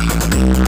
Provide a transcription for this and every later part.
Yeah.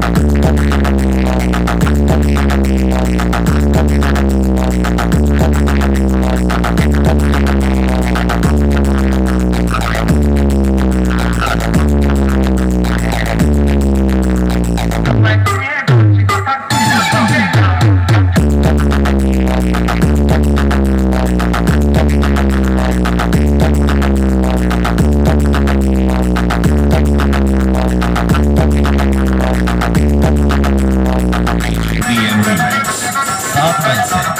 साफ pen से